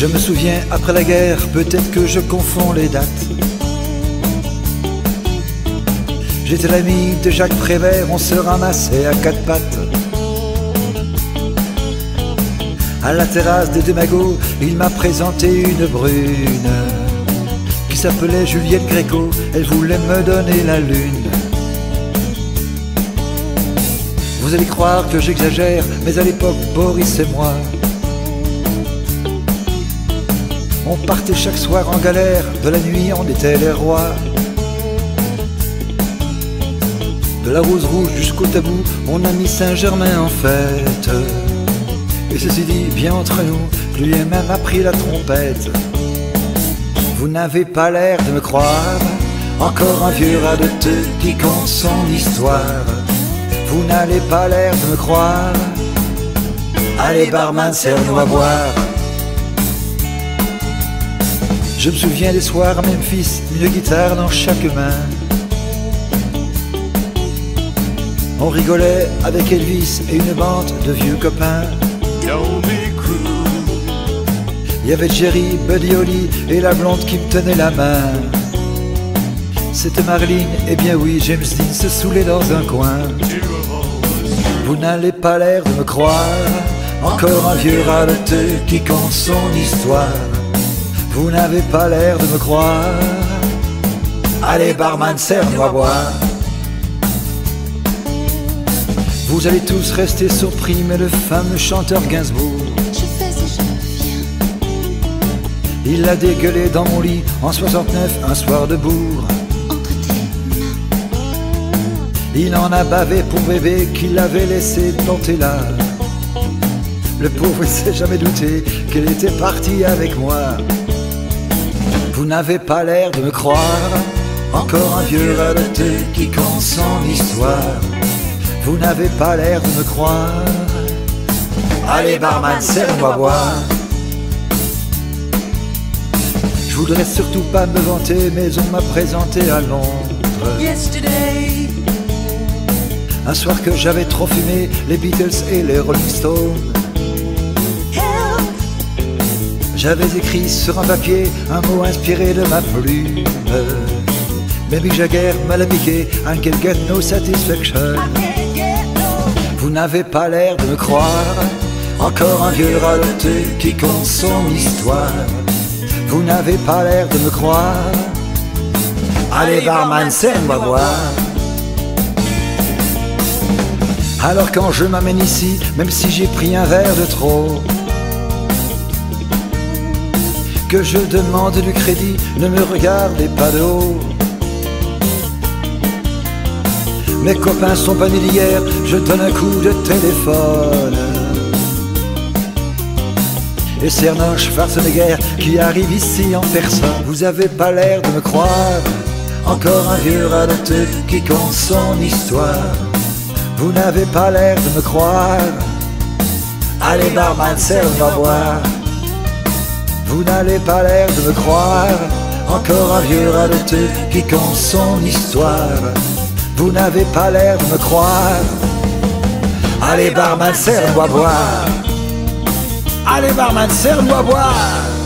Je me souviens, après la guerre, peut-être que je confonds les dates. J'étais l'ami de Jacques Prévert, on se ramassait à quatre pattes. À la terrasse des deux magots, il m'a présenté une brune qui s'appelait Juliette Gréco. Elle voulait me donner la lune. Vous allez croire que j'exagère, mais à l'époque, Boris et moi, on partait chaque soir en galère, de la nuit on était les rois. De la rose rouge jusqu'au tabou, on a mis Saint-Germain en fête. Et ceci dit, bien entre nous, lui-même a pris la trompette. Vous n'avez pas l'air de me croire, encore un vieux radoteux qui compte son histoire. Vous n'avez pas l'air de me croire, allez barman, serre-nous à boire. Je me souviens des soirs à Memphis, une guitare dans chaque main. On rigolait avec Elvis et une bande de vieux copains. Il y avait Jerry, Buddy Holly et la blonde qui me tenait la main. C'était Marlene, et bien oui, James Dean se saoulait dans un coin. Vous n'allez pas l'air de me croire, encore un vieux raleteux qui compte son histoire. Vous n'avez pas l'air de me croire. Allez, barman, serre-nous à boire. Vous allez tous rester surpris, mais le fameux chanteur Gainsbourg, il l'a dégueulé dans mon lit en 69, un soir de mains. Il en a bavé pour bébé qu'il avait laissé planter là. Le pauvre il s'est jamais douté qu'elle était partie avec moi. Vous n'avez pas l'air de me croire, encore un vieux raleteux qui compte son histoire. Vous n'avez pas l'air de me croire. Allez barman, serre-moi boire. Je voudrais surtout pas me vanter, mais on m'a présenté à Londres. Yesterday, Un soir que j'avais trop fumé les Beatles et les Rolling Stones. J'avais écrit sur un papier un mot inspiré de ma plume. Mais Mick Jagger m'a piqué, I can no satisfaction. Vous n'avez pas l'air de me croire, encore un vieux raleteux qui compte son histoire. Vous n'avez pas l'air de me croire. Allez barman, serre-moi boire. Alors quand je m'amène ici, même si j'ai pris un verre de trop, que je demande du crédit, ne me regardez pas de haut. Mes copains sont pas d'hier, je donne un coup de téléphone. Et Cernoche, Schwarzenegger, qui arrive ici en personne. Vous avez pas l'air de me croire, encore un vieux radoteux qui compte son histoire. Vous n'avez pas l'air de me croire. Allez barman, serre-moi boire. Vous n'avez pas l'air de me croire, encore un vieux radoteux qui compte son histoire. Vous n'avez pas l'air de me croire. Allez barman, serre-moi boire. Allez barman, serre-moi boire.